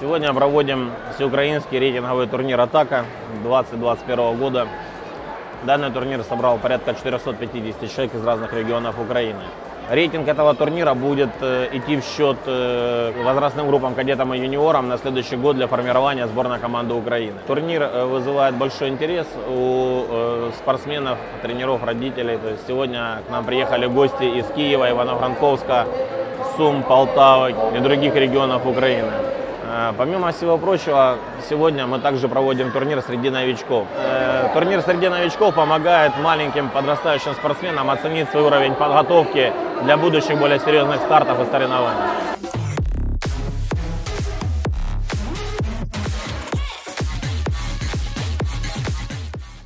Сегодня проводим всеукраинский рейтинговый турнир «Атака» 2021 года. Данный турнир собрал порядка 450 человек из разных регионов Украины. Рейтинг этого турнира будет э, идти в счет э, возрастным группам, кадетам и юниорам на следующий год для формирования сборной команды Украины. Турнир э, вызывает большой интерес у спортсменов, тренеров, родителей. То есть сегодня к нам приехали гости из Киева, Ивано-Франковска, Сум, Полтавы и других регионов Украины. Э, Помимо всего прочего, сегодня мы также проводим турнир среди новичков. Э, Турнир среди новичков помогает маленьким подрастающим спортсменам оценить свой уровень подготовки для будущих более серьезных стартов и соревнований.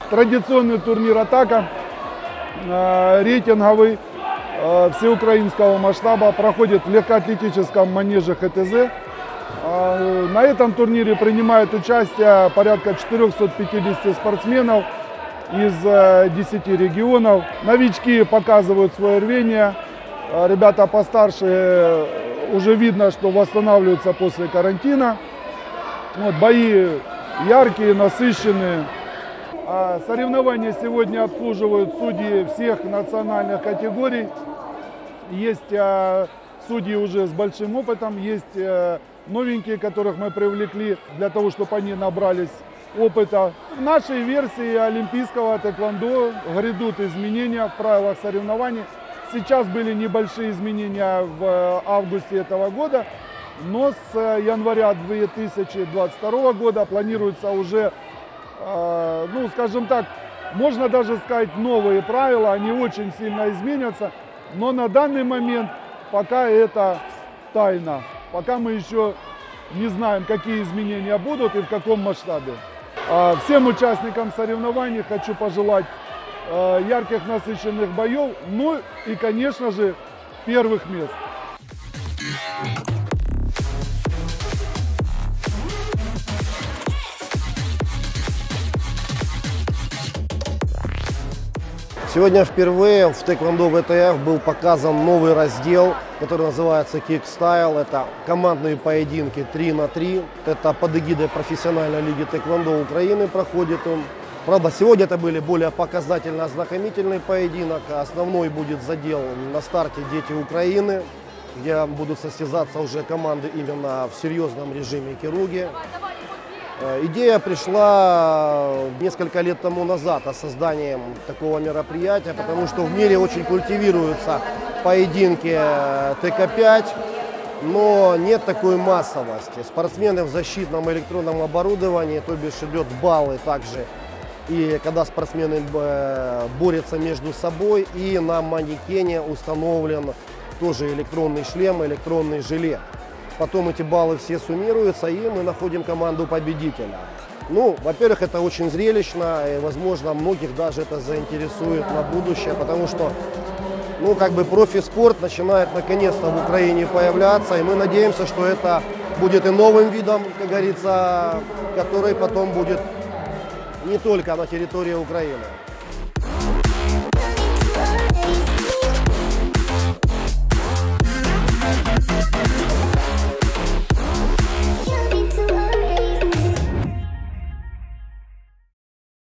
Традиционный турнир «Атака», э, рейтинговый, всеукраинского масштаба, проходит в легкоатлетическом манеже ХТЗ. Э, На этом турнире принимает участие порядка 450 спортсменов из э, 10 регионов. Новички показывают свое рвение. Э, Ребята постарше э, уже видно, что восстанавливаются после карантина. Вот, бои яркие, насыщенные. А Соревнования сегодня обслуживают судьи всех национальных категорий. Есть а, судьи уже с большим опытом, есть э, новенькие, которых мы привлекли для того, чтобы они набрались опыта. В нашей версии олимпийского тэквондо грядут изменения в правилах соревнований. Сейчас были небольшие изменения в э, августе этого года, но с э, января 2022 года планируется уже э, ну, скажем так, можно даже сказать, новые правила, они очень сильно изменятся, но на данный момент пока это тайна, пока мы еще не знаем, какие изменения будут и в каком масштабе. А, Всем участникам соревнований хочу пожелать э, ярких насыщенных боев, ну и, конечно же, первых мест. Сегодня впервые в Тэквондо ВТФ был показан новый раздел, который называется Kickstyle. Это командные поединки 3 на 3. Это под эгидой профессиональной лиги Тэквондо Украины проходит он. Правда, сегодня это были более показательно-ознакомительный поединок. Основной будет задел на старте «Дети Украины», где будут состязаться уже команды именно в серьезном режиме кируги. Э, Идея пришла несколько лет тому назад о создании такого мероприятия, потому что в мире очень культивируются поединки э, ТК-5, но нет такой массовости. Спортсмены в защитном электронном оборудовании, то бишь идет баллы также. И когда спортсмены э, борются между собой, и на манекене установлен тоже электронный шлем, электронный жилет. Потом эти баллы все суммируются, и мы находим команду победителя. Ну, во-первых, это очень зрелищно, и, возможно, многих даже это заинтересует на будущее, потому что, ну, как бы профи-спорт начинает наконец-то в Украине появляться, и мы надеемся, что это будет и новым видом, как говорится, который потом будет не только на территории Украины.